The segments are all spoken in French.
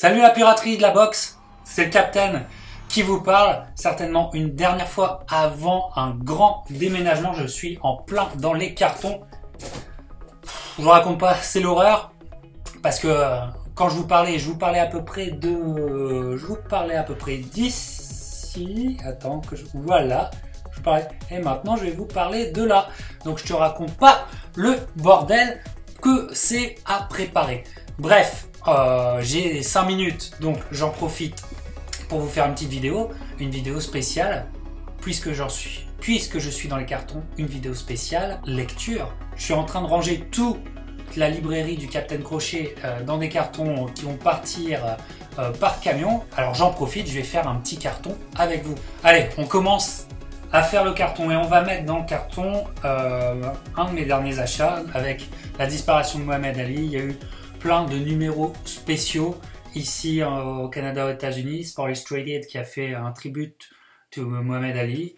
Salut la piraterie de la boxe, c'est le Captain qui vous parle, certainement une dernière fois avant un grand déménagement. Je suis en plein dans les cartons. Je vous raconte pas, c'est l'horreur. Parce que euh, quand je vous parlais, je vous parlais à peu près de... Je vous parlais à peu près d'ici. Attends, que je... Voilà. Je parlais... Et maintenant, je vais vous parler de là. Donc, je te raconte pas le bordel que c'est à préparer. Bref, euh, j'ai 5 minutes, donc j'en profite pour vous faire une petite vidéo, une vidéo spéciale, puisque j'en suis, puisque je suis dans les cartons, une vidéo spéciale lecture. Je suis en train de ranger toute la librairie du Captain Crochet euh, dans des cartons qui vont partir euh, par camion. Alors j'en profite, je vais faire un petit carton avec vous. Allez, on commence à faire le carton et on va mettre dans le carton un de mes derniers achats avec la disparition de Mohamed Ali. Il y a eu plein de numéros spéciaux ici euh, au Canada aux États-Unis. Sport Illustrated qui a fait un tribute de Mohamed Ali.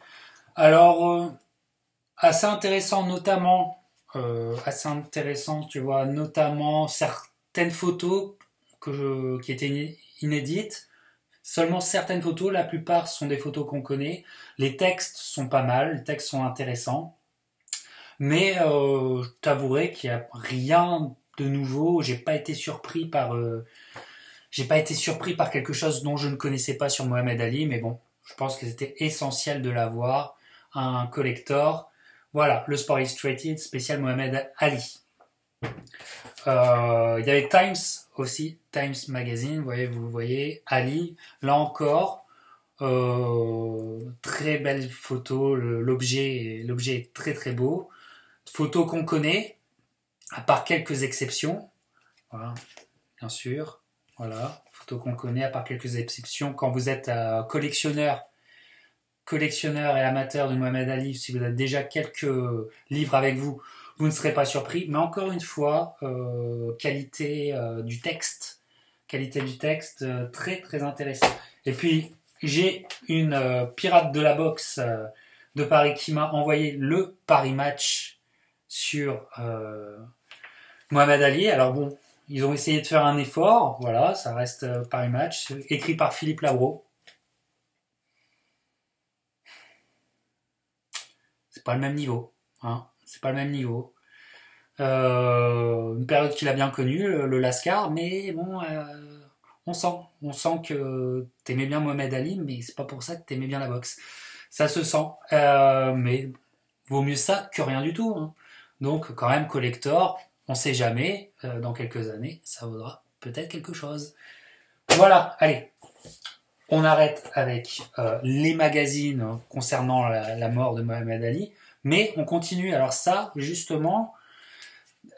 Alors, euh, assez intéressant notamment, euh, assez intéressant, tu vois, notamment certaines photos qui étaient inédites. Seulement certaines photos, la plupart sont des photos qu'on connaît. Les textes sont pas mal, les textes sont intéressants. Mais je t'avouerai qu'il n'y a rien de nouveau. J'ai pas été surpris par, euh, j'ai pas été surpris par quelque chose dont je ne connaissais pas sur Mohamed Ali, mais bon, je pense que c'était essentiel de l'avoir. Un collector. Voilà, le Sport Illustrated spécial Mohamed Ali. Euh, il y avait Times aussi, Times Magazine, vous voyez, vous voyez, Ali, là encore, euh, très belle photo, l'objet, l'objet est très très beau, photo qu'on connaît, à part quelques exceptions. Voilà, bien sûr. Voilà, photo qu'on connaît, à part quelques exceptions. Quand vous êtes euh, collectionneur, et amateur de Mohamed Ali, si vous avez déjà quelques livres avec vous, vous ne serez pas surpris. Mais encore une fois, euh, qualité euh, du texte, qualité du texte très très intéressant. Et puis j'ai une pirate de la boxe de Paris qui m'a envoyé le Paris Match sur Mohamed Ali, alors bon, ils ont essayé de faire un effort, voilà, ça reste euh, Paris Match, écrit par Philippe Labro. C'est pas le même niveau, hein, c'est pas le même niveau. Euh, une période qu'il a bien connue, le, Lascar, mais bon, euh, on sent, on sent que t'aimais bien Mohamed Ali, mais c'est pas pour ça que t'aimais bien la boxe. Ça se sent, mais vaut mieux ça que rien du tout. Hein. Donc quand même collector, on sait jamais, euh, dans quelques années, ça vaudra peut-être quelque chose. Voilà, allez, on arrête avec euh, les magazines concernant la, mort de Mohamed Ali, mais on continue. Alors ça, justement,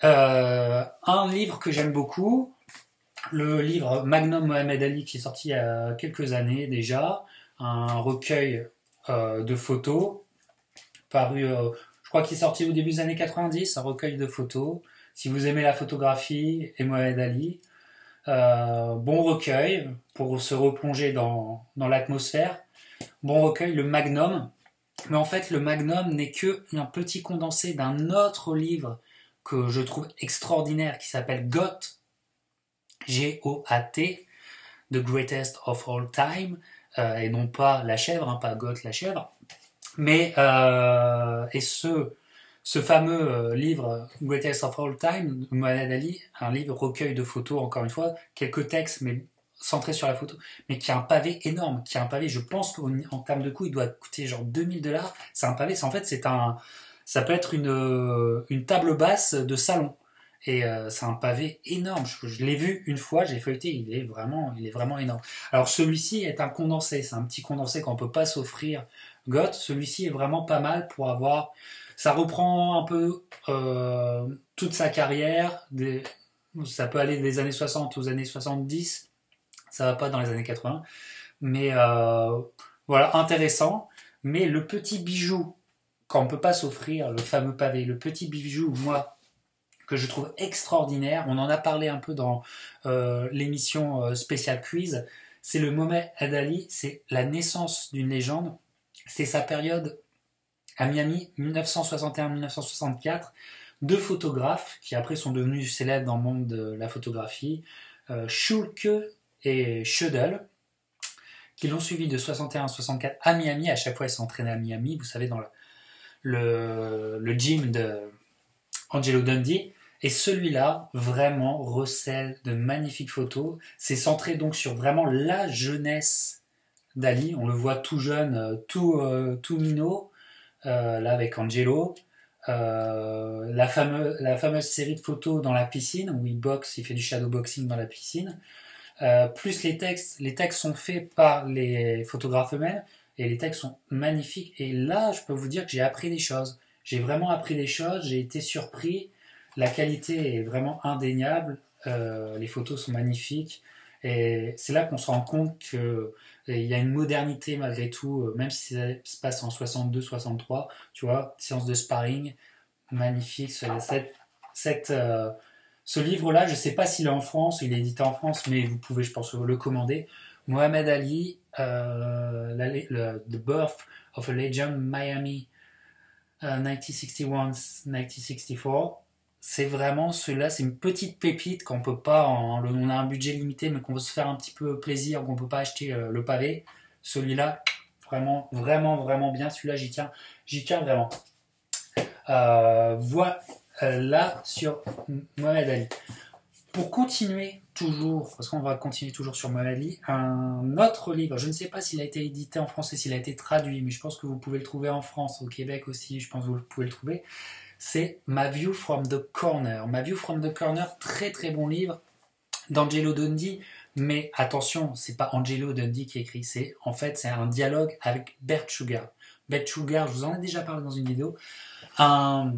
euh, un livre que j'aime beaucoup, le livre Magnum Mohamed Ali qui est sorti il y a quelques années déjà, un recueil de photos paru, je crois qu'il est sorti au début des années 90, un recueil de photos si vous aimez la photographie et Mohamed Ali, euh, bon recueil pour se replonger dans, dans l'atmosphère. Bon recueil, le Magnum. Mais en fait, le Magnum n'est que un petit condensé d'un autre livre que je trouve extraordinaire qui s'appelle Goth, G-O-A-T, The Greatest of All Time, euh, et non pas la chèvre, hein, pas Goth la chèvre. Mais, euh, et ce, ce fameux euh, livre Greatest of All Time, Mohamed Ali, un livre recueil de photos, encore une fois, quelques textes, mais centrés sur la photo, mais qui a un pavé énorme, qui a un pavé, je pense qu'en termes de coût, il doit coûter genre 2000 dollars. C'est un pavé, en fait, c'est un, ça peut être une, euh, une table basse de salon. Et euh, c'est un pavé énorme. Je, l'ai vu une fois, j'ai feuilleté, il est vraiment, il est vraiment énorme. Alors celui-ci est un condensé, c'est un petit condensé qu'on peut pas s'offrir. Goth, celui-ci est vraiment pas mal pour avoir ça reprend un peu euh, toute sa carrière. ça peut aller des années 60 aux années 70. Ça va pas dans les années 80. Mais euh, voilà, intéressant. Mais le petit bijou qu'on ne peut pas s'offrir, le fameux pavé, le petit bijou, moi, que je trouve extraordinaire, on en a parlé un peu dans euh, l'émission spéciale quiz, c'est le Mohamed Ali, c'est la naissance d'une légende, c'est sa période à Miami 1961-1964, deux photographes qui après sont devenus célèbres dans le monde de la photographie, euh, Schulke et Schödel, qui l'ont suivi de 61 à 64 à Miami. À chaque fois, ils s'entraînaient à Miami, vous savez, dans le, gym de Angelo Dundee. Et celui-là, vraiment, recèle de magnifiques photos. C'est centré donc sur vraiment la jeunesse d'Ali. On le voit tout jeune, euh, tout, euh, tout minot, là avec Angelo. la, fameuse, la fameuse série de photos dans la piscine, où il boxe, il fait du shadow boxing dans la piscine. plus les textes, les textes sont faits par les photographes eux-mêmes, et les textes sont magnifiques. Et là, je peux vous dire que j'ai appris des choses. J'ai vraiment appris des choses, j'ai été surpris. La qualité est vraiment indéniable. Euh, les photos sont magnifiques. Et c'est là qu'on se rend compte qu'il y a une modernité malgré tout, euh, même si ça se passe en 62-63, tu vois, séance de sparring, magnifique. Cette, cette, euh, ce livre-là, je ne sais pas s'il est en France, il est édité en France, mais vous pouvez, je pense, le commander. Mohamed Ali, The Birth of a Legend, Miami, 1961-1964 c'est vraiment celui-là, c'est une petite pépite qu'on peut pas, on a un budget limité, mais qu'on veut se faire un petit peu plaisir, qu'on peut pas acheter euh, le pavé. Celui-là, vraiment, vraiment, vraiment bien. Celui-là, j'y tiens, j'y tiens vraiment. Euh, voilà, euh, sur Mohamed Ali. Pour continuer toujours, parce qu'on va continuer toujours sur Mohamed Ali, un autre livre, je ne sais pas s'il a été édité en français, s'il a été traduit, mais je pense que vous pouvez le trouver en France, au Québec aussi, je pense que vous pouvez le trouver c'est Ma View from the Corner. Ma View from the Corner, très très bon livre d'Angelo Dundee. Mais attention, c'est pas Angelo Dundee qui écrit, c'est en fait c'est un dialogue avec Bert Sugar. Bert Sugar, je vous en ai déjà parlé dans une vidéo, un,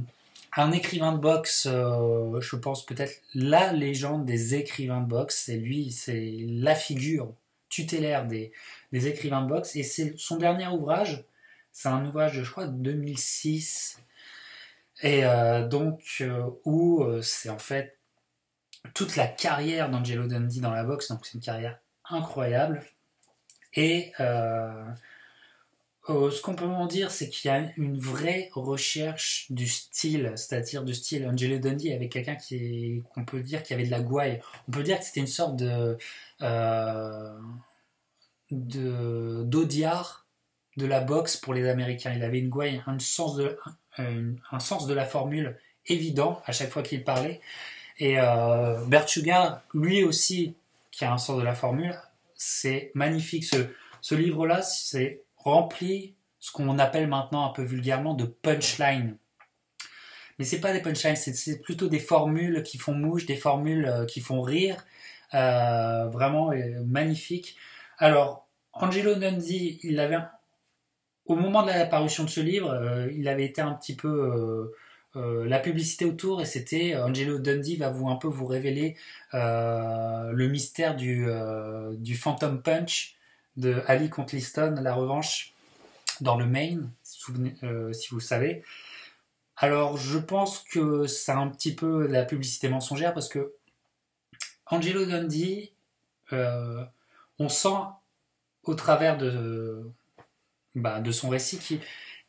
écrivain de boxe, euh, je pense peut-être la légende des écrivains de boxe. C'est lui, c'est la figure tutélaire des, des écrivains de boxe. Et c'est son dernier ouvrage. C'est un ouvrage, je crois, de 2006 et euh, donc, euh, où euh, c'est en fait toute la carrière d'Angelo Dundee dans la boxe, donc c'est une carrière incroyable. Et ce qu'on peut en dire, c'est qu'il y a une vraie recherche du style, c'est-à-dire du style Angelo Dundee avec quelqu'un qui qu'on peut dire qui avait de la gouaille. On peut dire que c'était une sorte de de d'Audiard de la boxe pour les Américains. Il avait une gouaille, un sens de, un, sens de la formule évident à chaque fois qu'il parlait. Et euh, Bert lui aussi, qui a un sens de la formule, c'est magnifique. Ce, ce livre-là, c'est rempli ce qu'on appelle maintenant un peu vulgairement de punchline. Mais c'est pas des punchlines, c'est plutôt des formules qui font mouche, des formules euh, qui font rire. Euh, vraiment euh, magnifique. Alors, Angelo Dundee, il avait au moment de la parution de ce livre, euh, il avait été un petit peu euh, euh, la publicité autour et c'était Angelo Dundee va vous un peu vous révéler le mystère du, Phantom Punch de Ali contre Liston, la revanche dans le Maine, si vous, vous savez. Alors je pense que c'est un petit peu la publicité mensongère parce que Angelo Dundee, on sent au travers de bah, de son récit qui,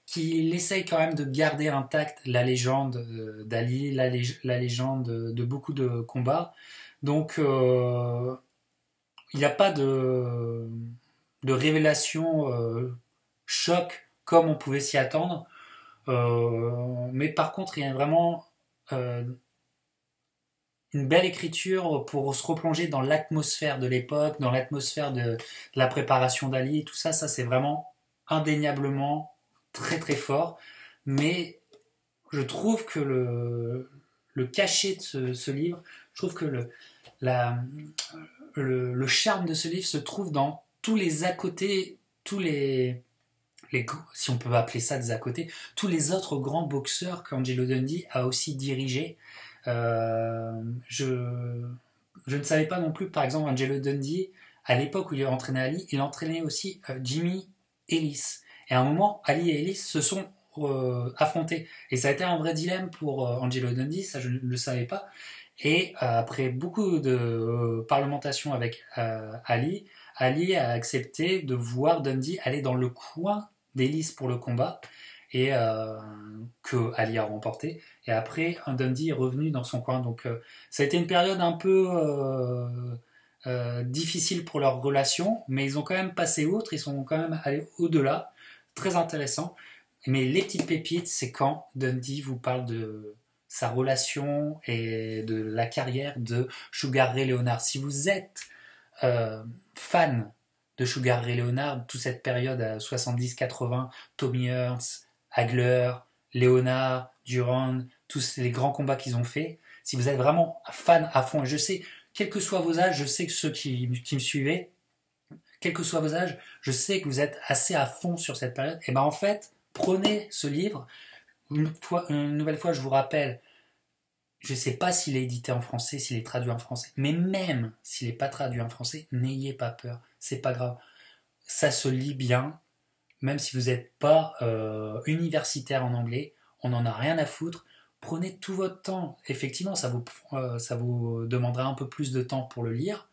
qui essaye quand même de garder intacte la légende euh, d'Ali, la, la, légende de, beaucoup de combats. Donc euh, il n'y a pas de, de révélation euh, choc comme on pouvait s'y attendre. mais par contre, il y a vraiment une belle écriture pour se replonger dans l'atmosphère de l'époque, dans l'atmosphère de, de, la préparation d'Ali, tout ça, ça c'est vraiment indéniablement très très fort, mais je trouve que le, le cachet de ce, livre, je trouve que le, la, le, charme de ce livre se trouve dans tous les à côté, tous les, les, si on peut appeler ça des à côté, tous les autres grands boxeurs qu'Angelo Dundee a aussi dirigés. Euh, je, je ne savais pas non plus, par exemple, Angelo Dundee, à l'époque où il entraînait Ali, il entraînait aussi euh, Jimmy Ellis. Et à un moment, Ali et Ellis se sont euh, affrontés. Et ça a été un vrai dilemme pour euh, Angelo Dundee, ça je ne le savais pas. Et euh, après beaucoup de parlementation avec Ali, Ali a accepté de voir Dundee aller dans le coin d'Ellis pour le combat et que Ali a remporté. Et après, un Dundee est revenu dans son coin. Donc ça a été une période un peu euh, difficiles pour leur relation, mais ils ont quand même passé outre, ils sont quand même allés au-delà. Très intéressant. Mais les petites pépites, c'est quand Dundee vous parle de sa relation et de la carrière de Sugar Ray Leonard. Si vous êtes euh, fan de Sugar Ray Leonard, toute cette période à 70-80, Tommy Hearns, Hagler, Leonard, Durand, tous les grands combats qu'ils ont fait, si vous êtes vraiment fan à fond, et je sais, quel que soit vos âges, je sais que ceux qui, me suivaient, quel que soit vos âges, je sais que vous êtes assez à fond sur cette période, et ben en fait, prenez ce livre. Une, fois, une nouvelle fois, je vous rappelle, je ne sais pas s'il est édité en français, s'il est traduit en français, mais même s'il n'est pas traduit en français, n'ayez pas peur, c'est pas grave. Ça se lit bien, même si vous n'êtes pas euh, universitaire en anglais, on n'en a rien à foutre prenez tout votre temps. Effectivement, ça vous, euh, ça vous demandera un peu plus de temps pour le lire,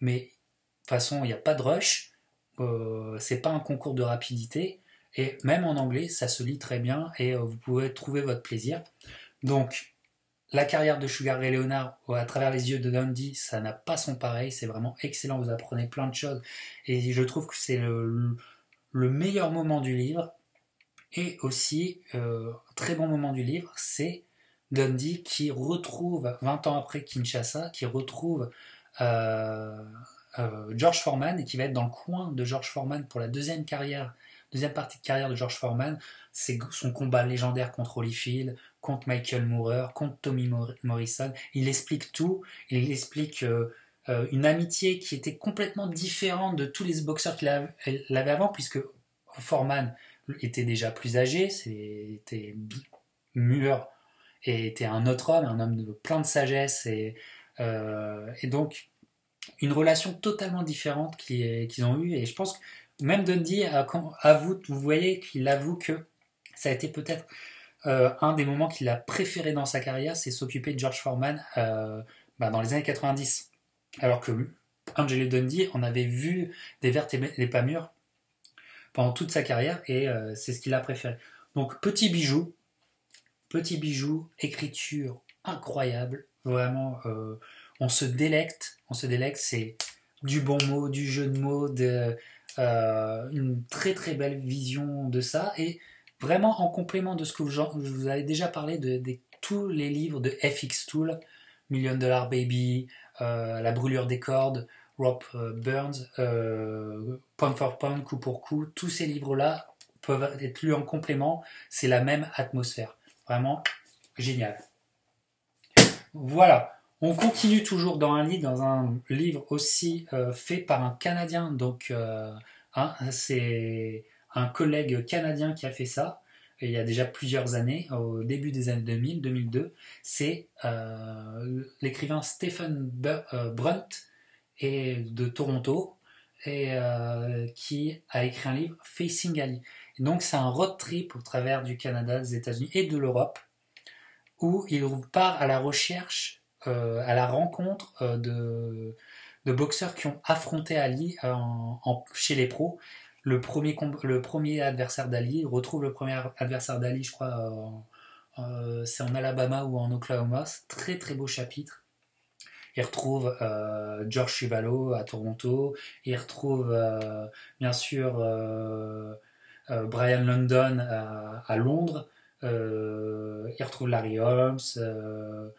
mais de toute façon, il n'y a pas de rush, euh, c'est pas un concours de rapidité, et même en anglais, ça se lit très bien et euh, vous pouvez trouver votre plaisir. Donc, la carrière de Sugar Ray Leonard à travers les yeux de Dundee, ça n'a pas son pareil, c'est vraiment excellent, vous apprenez plein de choses, et je trouve que c'est le, le meilleur moment du livre. Et aussi, un très bon moment du livre, c'est Dundee qui retrouve, 20 ans après Kinshasa, qui retrouve euh, euh, George Foreman et qui va être dans le coin de George Foreman pour la deuxième carrière, deuxième partie de carrière de George Foreman. C'est son combat légendaire contre Holyfield, contre Michael Moorer, contre Tommy Morrison. Il explique tout. Il explique euh, une amitié qui était complètement différente de tous les boxeurs qu'il avait avant, puisque Foreman était déjà plus âgé, c'était mûr était un autre homme, un homme plein de sagesse et, euh, et donc une relation totalement différente qu'ils ont eue. Et je pense que même Dundee avoue, vous voyez qu'il avoue que ça a été peut-être euh, un des moments qu'il a préféré dans sa carrière, c'est s'occuper de George Foreman euh, bah, dans les années 90. Alors que Angelo Dundee, on avait vu des vertes et des pas mûres pendant toute sa carrière et c'est ce qu'il a préféré. Donc petit bijou, Petit bijou, écriture incroyable, vraiment, euh, on se délecte, on se délecte, c'est du bon mot, du jeu de mots, euh, une très très belle vision de ça, et vraiment en complément de ce que je vous avais déjà parlé de, tous les livres de FX Tool, Million Dollar Baby, euh, La brûlure des cordes, Rob Burns, Pound for Pound, coup pour coup, tous ces livres-là peuvent être lus en complément, c'est la même atmosphère. Vraiment génial. Voilà. On continue toujours dans un livre, aussi euh, fait par un Canadien. Donc, euh, hein, c'est un collègue canadien qui a fait ça. il y a déjà plusieurs années, au début des années 2000, 2002. C'est euh, l'écrivain Stephen Brunt de Toronto et qui a écrit un livre Facing Ali donc c'est un road trip au travers du Canada, des États-Unis et de l'Europe, où il part à la recherche, euh, à la rencontre euh, de, boxeurs qui ont affronté Ali chez les pros. Le premier, le premier adversaire d'Ali, retrouve le premier adversaire d'Ali, je crois, euh, c'est en Alabama ou en Oklahoma. Très très beau chapitre. Il retrouve George Chivalo à Toronto. Il retrouve bien sûr euh, Brian London à, Londres. Euh, il retrouve Larry Holmes, euh,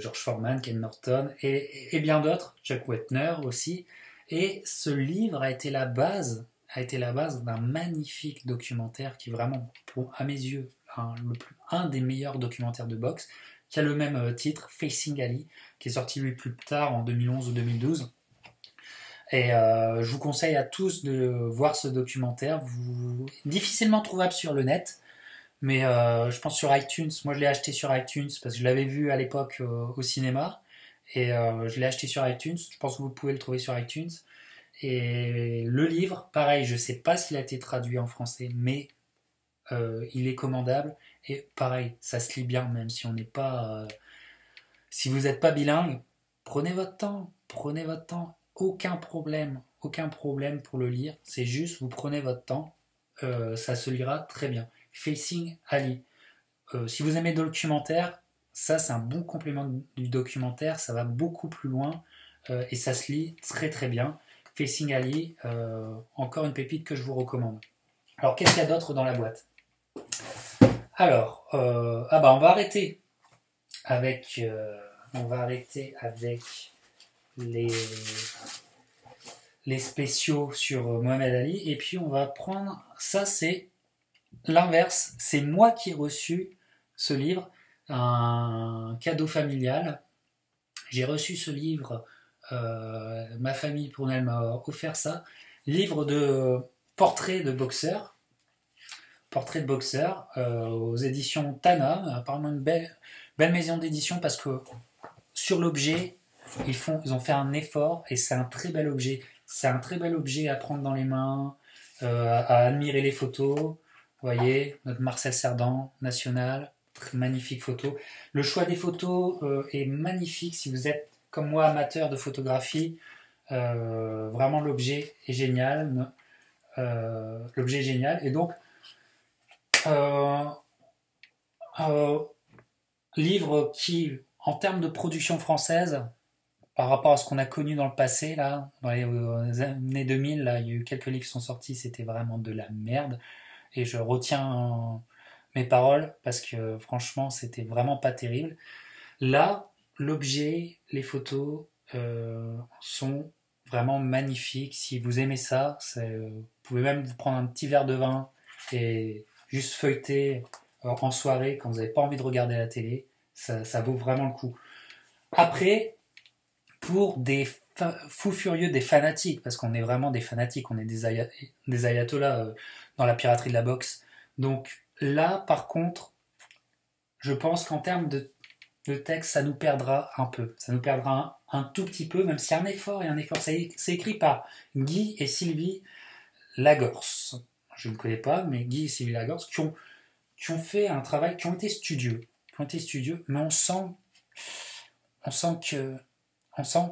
George Foreman, Ken Norton et, bien d'autres, Jack Wetner aussi. Et ce livre a été la base, a été la base d'un magnifique documentaire qui est vraiment, à mes yeux, un, un des meilleurs documentaires de boxe, qui a le même titre, Facing Ali, qui est sorti lui plus tard en 2011 ou 2012. Et euh, je vous conseille à tous de voir ce documentaire. Difficilement trouvable sur le net, mais euh, je pense sur iTunes. Moi, je l'ai acheté sur iTunes parce que je l'avais vu à l'époque euh, au cinéma. Et je l'ai acheté sur iTunes. Je pense que vous pouvez le trouver sur iTunes. Et le livre, pareil, je ne sais pas s'il a été traduit en français, mais il est commandable. Et pareil, ça se lit bien, même si on n'est pas. si vous n'êtes pas bilingue, prenez votre temps. Prenez votre temps aucun problème, aucun problème pour le lire. C'est juste, vous prenez votre temps, euh, ça se lira très bien. Facing Ali. Euh, si vous aimez le documentaire, ça c'est un bon complément du documentaire, ça va beaucoup plus loin. euh, et ça se lit très très bien. Facing Ali, encore une pépite que je vous recommande. Alors qu'est-ce qu'il y a d'autre dans la boîte? Alors, ah bah on va arrêter avec, on va arrêter avec les les spéciaux sur Mohamed Ali. Et puis on va prendre ça c'est l'inverse, c'est moi qui ai reçu ce livre, un cadeau familial. J'ai reçu ce livre, euh, ma famille pour elle m'a offert ça, livre de portraits de boxeurs, portrait de boxeurs euh, aux éditions Tana, apparemment une belle, belle maison d'édition parce que sur l'objet, ils, font, ils ont fait un effort et c'est un très bel objet. C'est un très bel objet à prendre dans les mains, euh, à admirer les photos voyez, notre Marcel Cerdan, national, magnifique photo. Le choix des photos euh, est magnifique si vous êtes comme moi amateur de photographie. Euh, vraiment l'objet est génial. L'objet est génial. Et donc, livre qui, en termes de production française, par rapport à ce qu'on a connu dans le passé, là, dans les années 2000, là, il y a eu quelques livres qui sont sortis, c'était vraiment de la merde et je retiens mes paroles parce que franchement c'était vraiment pas terrible. Là, l'objet, les photos euh, sont vraiment magnifiques. Si vous aimez ça, vous pouvez même vous prendre un petit verre de vin et juste feuilleter en soirée quand vous n'avez pas envie de regarder la télé. Ça vaut vraiment le coup. Après, pour des fous furieux, des fanatiques, parce qu'on est vraiment des fanatiques, on est des, des ayatollahs. Euh, dans la piraterie de la boxe. Donc là, par contre, je pense qu'en termes de, texte, ça nous perdra un peu. Ça nous perdra un, tout petit peu, même s'il y a un effort et un effort. C'est écrit par Guy et Sylvie Lagorce. Je ne connais pas, mais Guy et Sylvie Lagorce qui ont, qui ont fait un travail, qui ont été studieux. Qui ont été studieux, mais on sent, on sent que, on sent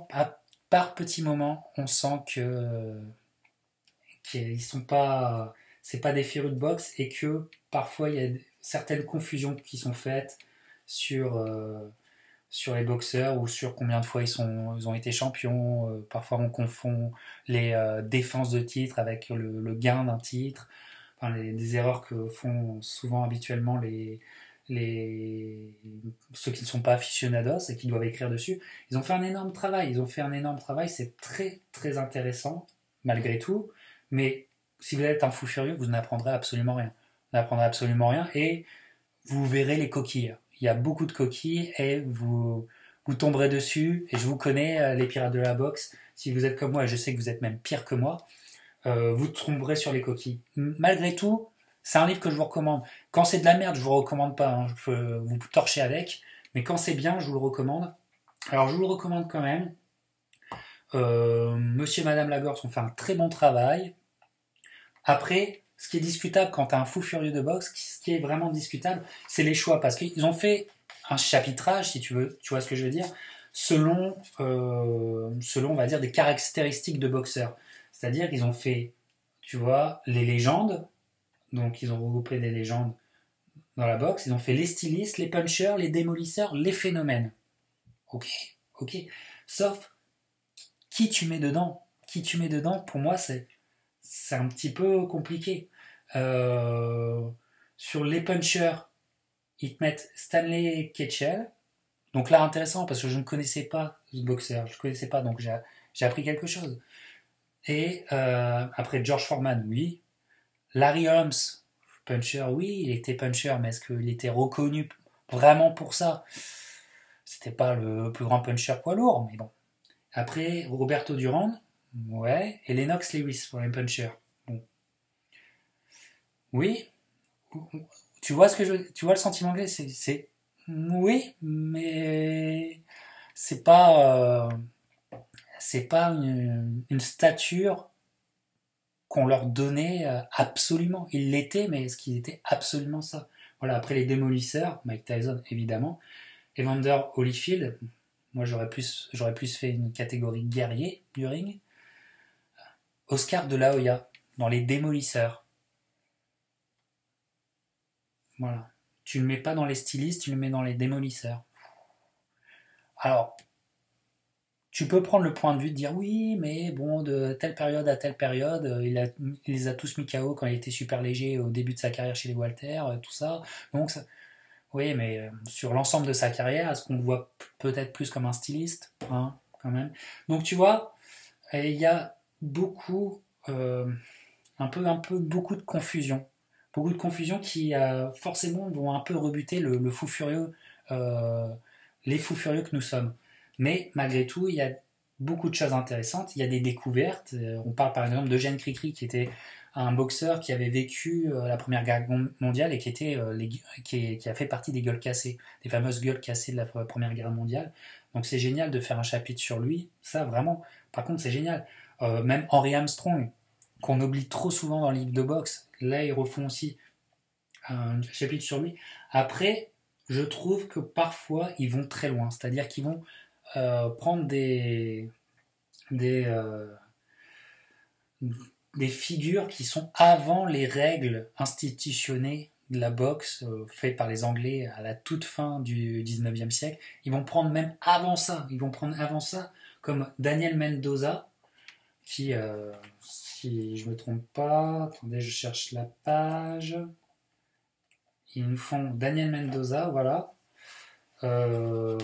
par petits moments, on sent que qu'ils sont pas c'est pas des férus de boxe et que parfois il y a certaines confusions qui sont faites sur, euh, sur les boxeurs ou sur combien de fois ils, sont, ils ont été champions. Euh, parfois on confond les euh, défenses de titre avec le, gain d'un titre. Enfin, les, des erreurs que font souvent habituellement les, les, ceux qui ne sont pas aficionados et qui doivent écrire dessus. Ils ont fait un énorme travail. Ils ont fait un énorme travail. C'est très très intéressant malgré tout. Mais si vous êtes un fou furieux, vous n'apprendrez absolument rien. Vous n'apprendrez absolument rien et vous verrez les coquilles. Il y a beaucoup de coquilles et vous, vous tomberez dessus. Et je vous connais, euh, les pirates de la boxe. Si vous êtes comme moi, et je sais que vous êtes même pire que moi, euh, vous tomberez sur les coquilles. Malgré tout, c'est un livre que je vous recommande. Quand c'est de la merde, je vous recommande pas. Hein. Vous torcher avec. Mais quand c'est bien, je vous le recommande. Alors je vous le recommande quand même. Euh, Monsieur et Madame Lagorce ont fait un très bon travail. Après, ce qui est discutable quand tu un fou furieux de boxe, ce qui est vraiment discutable, c'est les choix. Parce qu'ils ont fait un chapitrage, si tu veux, tu vois ce que je veux dire, selon, euh, selon on va dire, des caractéristiques de boxeurs. C'est-à-dire qu'ils ont fait, tu vois, les légendes, donc ils ont regroupé des légendes dans la boxe, ils ont fait les stylistes, les punchers, les démolisseurs, les phénomènes. Ok, ok. Sauf qui tu mets dedans? Qui tu mets dedans, pour moi, c'est un petit peu compliqué. Euh, sur les punchers, ils te mettent Stanley Ketchel. Donc là, intéressant parce que je ne connaissais pas ce boxeur, je ne connaissais pas, donc j'ai appris quelque chose. Et euh, après George Foreman, oui. Larry Holmes, puncher, oui, il était puncher, mais est-ce qu'il était reconnu vraiment pour ça? C'était pas le plus grand puncher poids lourd, mais bon. Après, Roberto Durand, Ouais. Et Lennox Lewis pour les punchers. Oui. Tu vois ce que je, tu vois le sentiment anglais, c'est, oui, mais c'est pas, euh, c'est pas une, stature qu'on leur donnait euh, absolument. Ils l'étaient, mais est-ce qu'ils étaient absolument ça? Voilà. Après les démolisseurs, Mike Tyson évidemment, Evander Holyfield. Moi, j'aurais plus, j'aurais plus fait une catégorie guerrier du ring. Oscar de la Hoya, dans Les Démolisseurs. Voilà. Tu ne le mets pas dans les stylistes, tu le mets dans les démolisseurs. Alors, tu peux prendre le point de vue de dire oui, mais bon, de telle période à telle période, euh, il, a, il les a tous mis KO quand il était super léger au début de sa carrière chez les Walter, euh, tout ça. Donc, oui, mais euh, sur l'ensemble de sa carrière, est-ce qu'on le voit peut-être plus comme un styliste? Hein, quand même Donc, tu vois, il y a beaucoup, un peu, un peu, beaucoup de confusion. Beaucoup de confusion qui, forcément, vont un peu rebuter le, fou furieux, les fous furieux que nous sommes. Mais malgré tout, il y a beaucoup de choses intéressantes. Il y a des découvertes. Euh, On parle par exemple d'Eugène Cricri, qui était un boxeur qui avait vécu euh, la Première Guerre mondiale et qui, était, euh, les- qui, a fait partie des gueules cassées, des fameuses gueules cassées de la Première Guerre mondiale. Donc c'est génial de faire un chapitre sur lui. Ça, vraiment, par contre, c'est génial. Même Henry Armstrong, qu'on oublie trop souvent dans le livre de boxe, là, ils refont aussi un chapitre sur lui. Après, je trouve que parfois, ils vont très loin. C'est-à-dire qu'ils vont euh, prendre des, des, euh, des figures qui sont avant les règles institutionnées de la boxe euh, faites par les Anglais à la toute fin du 19e siècle. Ils vont prendre même avant ça, ils vont prendre avant ça comme Daniel Mendoza, qui, euh, si je me trompe pas, attendez, je cherche la page. Ils nous font Daniel Mendoza, voilà, euh,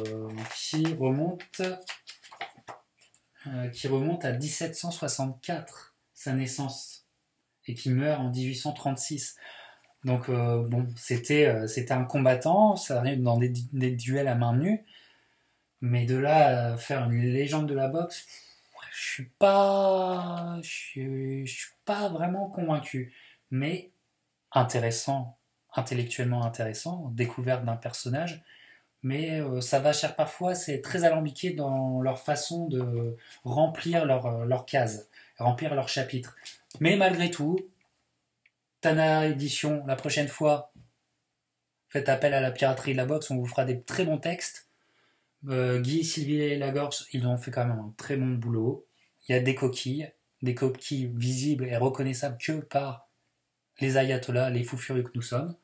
qui remonte, euh, qui remonte à 1764, sa naissance, et qui meurt en 1836. Donc euh, bon, c'était c'était un combattant, ça arrive dans des, des duels à main nue, mais de là à faire une légende de la boxe, je suis pas, suis pas vraiment convaincu, mais intéressant, intellectuellement intéressant, découverte d'un personnage, mais euh, ça va cher parfois, c'est très alambiqué dans leur façon de remplir leur, euh, leur case, remplir leur chapitre. Mais malgré tout, Tana Édition, la prochaine fois, faites appel à la piraterie de la boxe, on vous fera des très bons textes. Euh, Guy, Sylvie et Lagorce, ils ont fait quand même un très bon boulot. Il y a des coquilles, des coquilles visibles et reconnaissables que par les ayatollahs, les fous furieux que nous sommes.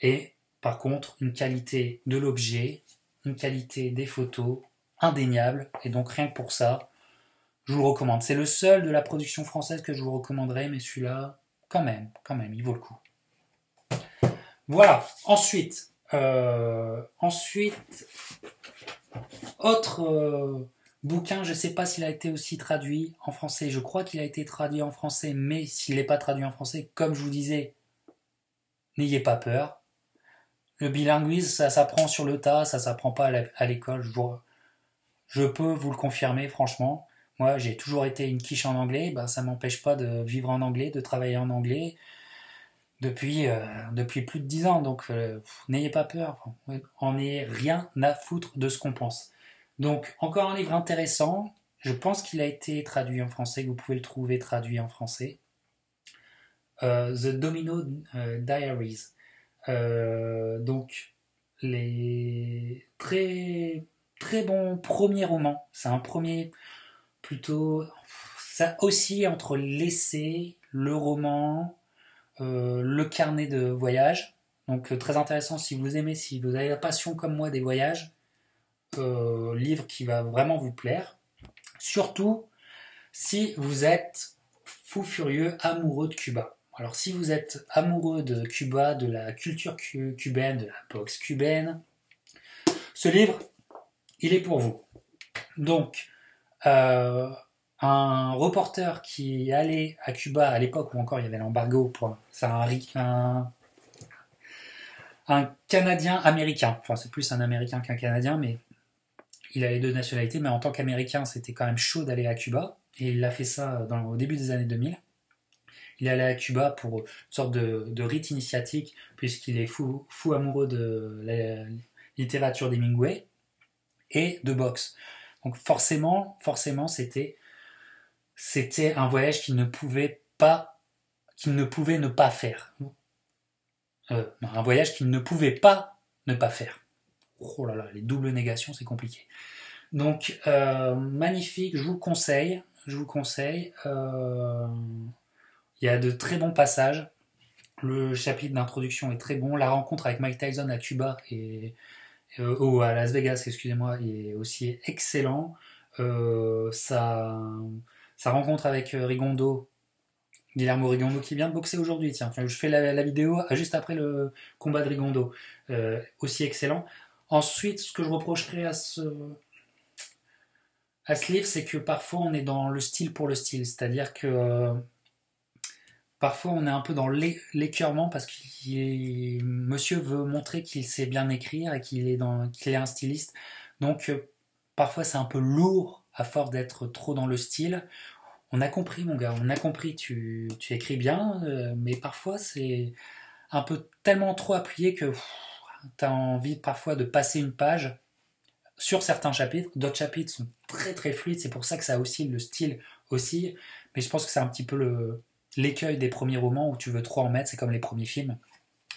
Et par contre, une qualité de l'objet, une qualité des photos indéniable. Et donc rien que pour ça, je vous le recommande. C'est le seul de la production française que je vous recommanderais, mais celui-là, quand même, quand même, il vaut le coup. Voilà. Ensuite, euh, ensuite, autre euh, bouquin, je ne sais pas s'il a été aussi traduit en français. Je crois qu'il a été traduit en français, mais s'il n'est pas traduit en français, comme je vous disais, n'ayez pas peur. Le bilinguisme, ça s'apprend sur le tas, ça s'apprend pas à l'école. Je, peux vous le confirmer, franchement. Moi, j'ai toujours été une quiche en anglais, ben, ça m'empêche pas de vivre en anglais, de travailler en anglais depuis, euh, depuis plus de dix ans. Donc, euh, n'ayez pas peur. On n'est rien à foutre de ce qu'on pense. Donc, encore un livre intéressant. Je pense qu'il a été traduit en français, vous pouvez le trouver traduit en français. Euh, The Domino Diaries. Donc, les très, très bons premiers romans. C'est un premier plutôt. Ça oscille entre l'essai, le roman, euh, le carnet de voyage. Donc, euh, très intéressant si vous aimez, si vous avez la passion comme moi des voyages. Euh, livre qui va vraiment vous plaire. Surtout si vous êtes fou furieux, amoureux de Cuba. Alors si vous êtes amoureux de Cuba, de la culture cu cubaine, de la boxe cubaine, ce livre, il est pour vous. Donc, euh, un reporter qui allait à Cuba à l'époque où encore il y avait l'embargo, c'est un, un, Canadien américain, enfin c'est plus un Américain qu'un Canadien, mais il a les deux nationalités, mais en tant qu'Américain, c'était quand même chaud d'aller à Cuba. Et il a fait ça au début des années 2000. Il est allé à Cuba pour une sorte de, rite initiatique, puisqu'il est fou, amoureux de la littérature d'Hemingway et de boxe. Donc forcément, forcément, c'était c'était un voyage qu'il ne pouvait pas qu'il ne pouvait ne pas faire. Euh, un voyage qu'il ne pouvait pas ne pas faire. Oh là là, les doubles négations, c'est compliqué. Donc, euh, magnifique, je vous conseille. Je vous conseille. Euh, il y a de très bons passages. Le chapitre d'introduction est très bon. La rencontre avec Mike Tyson à Cuba et euh, ou à Las Vegas, excusez-moi, est aussi excellent. Euh, sa, rencontre avec euh, Rigondo, Guillermo Rigondo qui vient de boxer aujourd'hui, tiens, je fais la, vidéo juste après le combat de Rigondo, aussi excellent. Ensuite, ce que je reprocherais à ce livre, c'est que parfois on est dans le style pour le style, c'est-à-dire que parfois on est un peu dans l'écœurement parce que monsieur veut montrer qu'il sait bien écrire et qu'il est, est un styliste. Donc parfois c'est un peu lourd à force d'être trop dans le style. On a compris mon gars, on a compris, tu, écris bien, euh, mais parfois c'est un peu tellement trop appuyé que tu as envie parfois de passer une page sur certains chapitres. D'autres chapitres sont très très fluides, c'est pour ça que ça oscille, le style aussi. Mais je pense que c'est un petit peu le, l'écueil des premiers romans où tu veux trop en mettre, c'est comme les premiers films.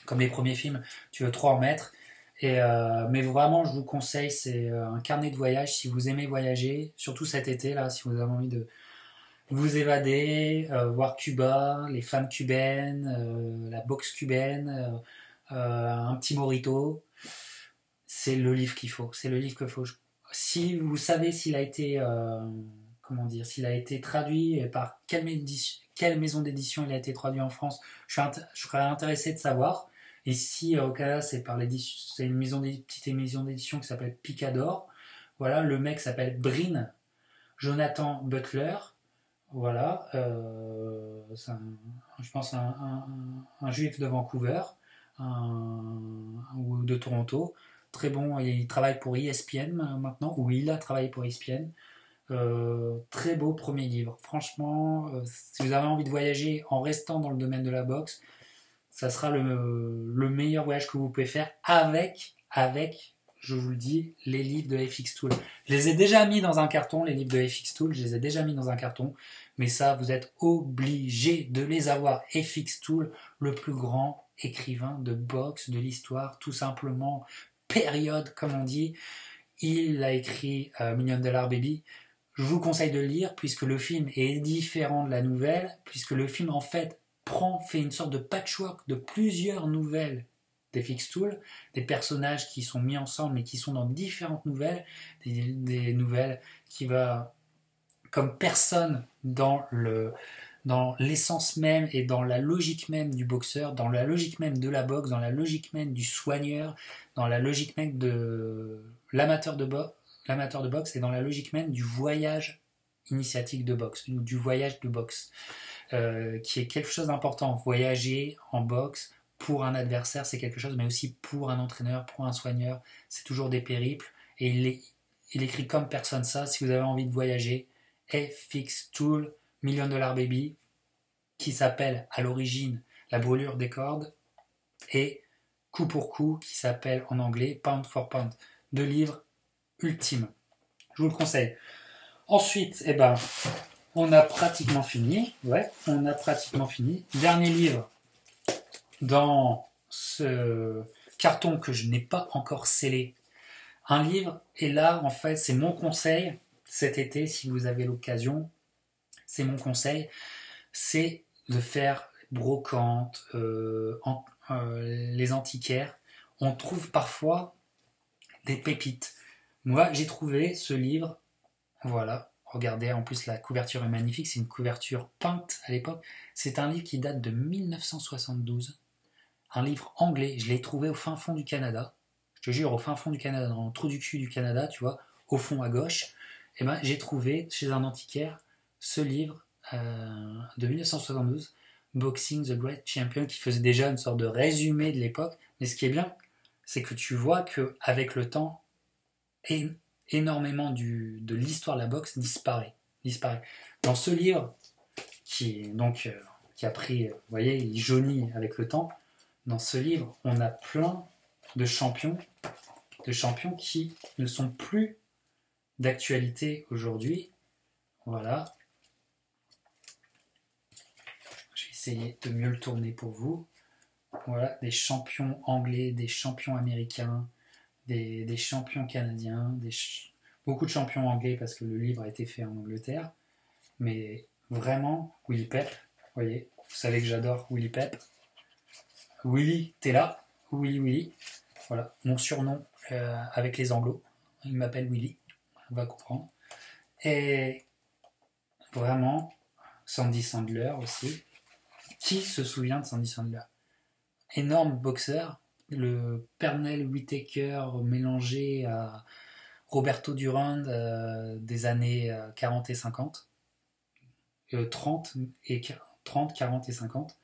Comme les premiers films, tu veux trop en mettre. Et euh, mais vraiment, je vous conseille, c'est euh, un carnet de voyage si vous aimez voyager, surtout cet été là, si vous avez envie de vous évader, euh, voir Cuba, les femmes cubaines, la boxe cubaine, un petit morito. C'est le livre qu'il faut. C'est le livre qu'il faut. Si vous savez s'il a été comment dire, s'il a été traduit et par quelle, maison d'édition il a été traduit en France, je, serais intéressé de savoir. Et si au Canada c'est par c'est une maison petite maison d'édition qui s'appelle Picador. Voilà, le mec s'appelle Brin Jonathan Butler. Voilà, euh, je pense un, un, juif de Vancouver ou de Toronto. Très bon, il travaille pour ESPN maintenant, ou il a travaillé pour ESPN. Euh, très beau premier livre. Franchement, euh, si vous avez envie de voyager en restant dans le domaine de la boxe, ça sera le, meilleur voyage que vous pouvez faire avec, avec, je vous le dis, les livres de FX Tool. Je les ai déjà mis dans un carton, les livres de FX Tool, je les ai déjà mis dans un carton, mais ça, vous êtes obligé de les avoir. FX Tool, le plus grand écrivain de boxe de l'histoire, tout simplement, période, comme on dit. Il a écrit euh, Million Dollar Baby, je vous conseille de le lire puisque le film est différent de la nouvelle, puisque le film en fait prend, fait une sorte de patchwork de plusieurs nouvelles des Fix Tool, des personnages qui sont mis ensemble mais qui sont dans différentes nouvelles, des, nouvelles qui va comme personne dans le dans l'essence même et dans la logique même du boxeur, dans la logique même de la boxe, dans la logique même du soigneur, dans la logique même de l'amateur de boxe, l'amateur de boxe est dans la logique même du voyage initiatique de boxe, du voyage de boxe, euh, qui est quelque chose d'important. Voyager en boxe pour un adversaire, c'est quelque chose, mais aussi pour un entraîneur, pour un soigneur, c'est toujours des périples. Et il, écrit comme personne ça. Si vous avez envie de voyager, FX Tool, Million Dollar Baby, qui s'appelle à l'origine La brûlure des cordes, et Coup pour coup, qui s'appelle en anglais Pound for Pound. Deux livres ultime. Je vous le conseille. Ensuite, eh ben, on a pratiquement fini. Ouais, on a pratiquement fini. Dernier livre dans ce carton que je n'ai pas encore scellé. Un livre, et là, en fait, c'est mon conseil cet été, si vous avez l'occasion. C'est mon conseil. C'est de faire brocante, euh, euh, les antiquaires. On trouve parfois des pépites. Moi, j'ai trouvé ce livre, voilà, regardez, en plus la couverture est magnifique, c'est une couverture peinte à l'époque. C'est un livre qui date de 1972, un livre anglais, je l'ai trouvé au fin fond du Canada, je te jure, au fin fond du Canada, dans le trou du cul du Canada, tu vois, au fond à gauche, eh ben, j'ai trouvé chez un antiquaire ce livre euh, de 1972, Boxing the Great Champion, qui faisait déjà une sorte de résumé de l'époque. Mais ce qui est bien, c'est que tu vois que avec le temps, et énormément de l'histoire de la boxe disparaît, disparaît. Dans ce livre, qui, donc, euh, qui a pris, vous voyez, il jaunit avec le temps, dans ce livre, on a plein de champions, de champions qui ne sont plus d'actualité aujourd'hui. Voilà. J'ai essayé de mieux le tourner pour vous. Voilà, des champions anglais, des champions américains, des, champions canadiens, des beaucoup de champions anglais parce que le livre a été fait en Angleterre. Mais vraiment, Willy Pep, vous voyez, vous savez que j'adore Willy Pep. Willy, t'es là? Willy Willy. Voilà, mon surnom euh, avec les anglos. Il m'appelle Willy, on va comprendre. Et vraiment, Sandy Sandler aussi. Qui se souvient de Sandy Sandler? Énorme boxeur, le Pernell Whitaker mélangé à Roberto Durand euh, des années 40 et 50. 30 et 30, 40 et 50.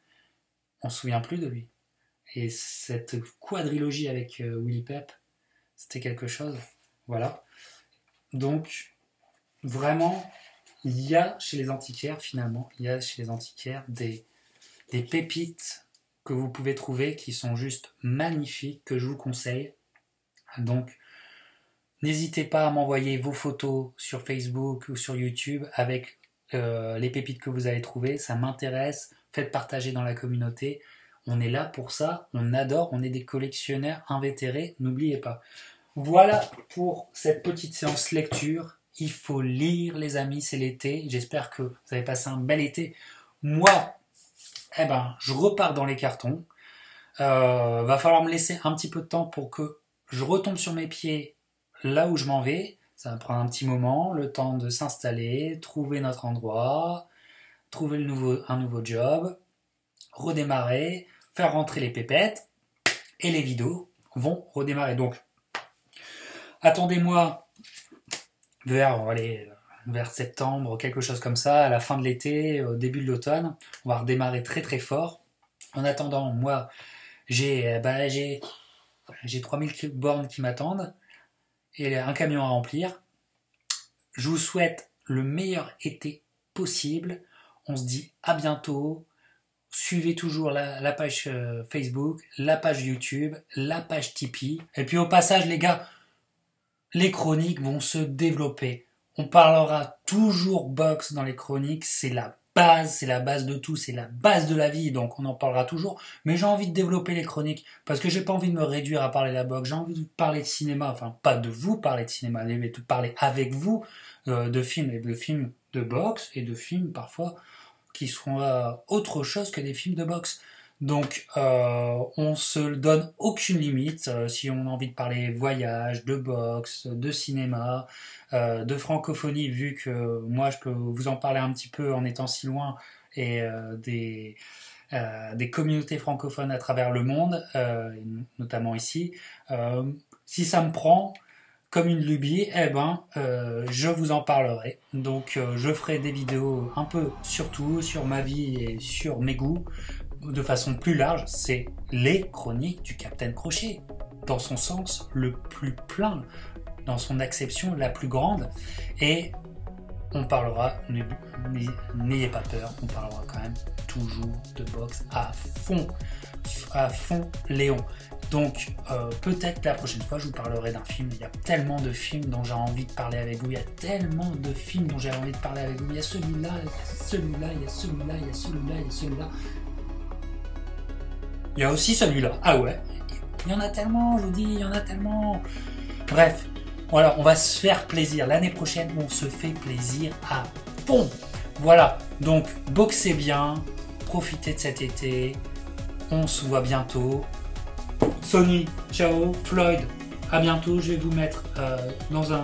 On se souvient plus de lui. Et cette quadrilogie avec euh, Willy Pep, c'était quelque chose. Voilà. Donc, vraiment, il y a chez les antiquaires, finalement, il y a chez les antiquaires des, des pépites vous pouvez trouver qui sont juste magnifiques, que je vous conseille. Donc, n'hésitez pas à m'envoyer vos photos sur Facebook ou sur YouTube avec euh, les pépites que vous avez trouvées. Ça m'intéresse. Faites partager dans la communauté. On est là pour ça, on adore, on est des collectionneurs invétérés, n'oubliez pas. Voilà pour cette petite séance lecture. Il faut lire les amis, c'est l'été. J'espère que vous avez passé un bel été. Moi, eh ben, je repars dans les cartons. Euh, va falloir me laisser un petit peu de temps pour que je retombe sur mes pieds là où je m'en vais. Ça va prendre un petit moment, le temps de s'installer, trouver notre endroit, trouver un nouveau job, redémarrer, faire rentrer les pépettes, et les vidéos vont redémarrer. Donc, attendez-moi vers, vers septembre, quelque chose comme ça, à la fin de l'été, au début de l'automne. On va redémarrer très très fort. En attendant, moi, j'ai bah, j'ai 3000 bornes qui m'attendent et un camion à remplir. Je vous souhaite le meilleur été possible. On se dit à bientôt. Suivez toujours la, page euh, Facebook, la page YouTube, la page Tipeee. Et puis au passage, les gars, les chroniques vont se développer. On parlera toujours box dans les chroniques. C'est la base, c'est la base de tout, c'est la base de la vie. Donc on en parlera toujours. Mais j'ai envie de développer les chroniques parce que j'ai pas envie de me réduire à parler de la boxe. J'ai envie de parler de cinéma. Enfin, pas de vous parler de cinéma, mais de parler avec vous euh, de films et de films de boxe et de films parfois qui soient autre chose que des films de boxe. Donc, euh, on se donne aucune limite. Euh, si on a envie de parler voyage, de boxe, de cinéma, euh, de francophonie, vu que moi, je peux vous en parler un petit peu en étant si loin, et des, communautés francophones à travers le monde, notamment ici. si ça me prend, comme une lubie, eh ben, je vous en parlerai. Donc, je ferai des vidéos un peu sur tout, sur ma vie et sur mes goûts, de façon plus large. C'est les chroniques du Capitaine Crochet, dans son sens le plus plein, dans son acception la plus grande. Et on parlera, n'ayez pas peur, on parlera quand même toujours de boxe à fond, à fond Léon. Donc euh, peut-être la prochaine fois je vous parlerai d'un film. Il y a tellement de films dont j'ai envie de parler avec vous. Il y a tellement de films dont j'ai envie de parler avec vous. Il y a celui-là, il y a celui-là, il y a celui-là, il y a celui-là, il y a celui-là. Il y a aussi celui-là. Ah ouais. Il y en a tellement, je vous dis, il y en a tellement. Bref, voilà, on va se faire plaisir. L'année prochaine, on se fait plaisir à fond. Voilà, donc boxez bien, profitez de cet été. On se voit bientôt. Sony, ciao, Floyd, à bientôt. Je vais vous mettre euh, dans, un,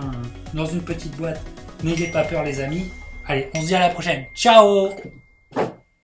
dans une petite boîte. N'ayez pas peur, les amis. Allez, on se dit à la prochaine. Ciao